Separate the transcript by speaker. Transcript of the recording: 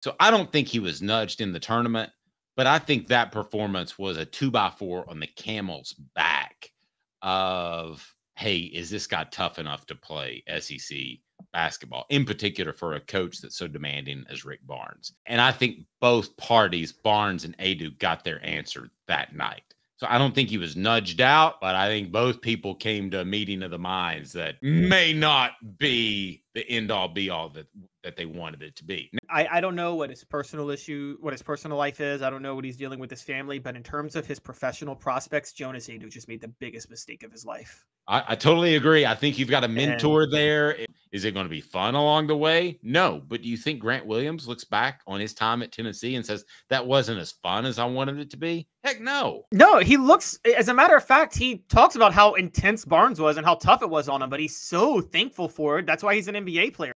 Speaker 1: So I don't think he was nudged in the tournament, but I think that performance was a two by four on the camel's back of, hey, is this guy tough enough to play SEC basketball, in particular for a coach that's so demanding as Rick Barnes? And I think both parties, Barnes and Aidoo, got their answer that night. So I don't think he was nudged out, but I think both people came to a meeting of the minds that may not be the end all be all that that they wanted it to be.
Speaker 2: I, I don't know what his personal issue, what his personal life is. I don't know what he's dealing with his family, but in terms of his professional prospects, Jonas Aidoo just made the biggest mistake of his life.
Speaker 1: I, I totally agree. I think you've got a mentor and, there. Is it going to be fun along the way? No. But do you think Grant Williams looks back on his time at Tennessee and says that wasn't as fun as I wanted it to be? Heck no.
Speaker 2: No, he looks, as a matter of fact, he talks about how intense Barnes was and how tough it was on him, but he's so thankful for it. That's why he's an NBA player.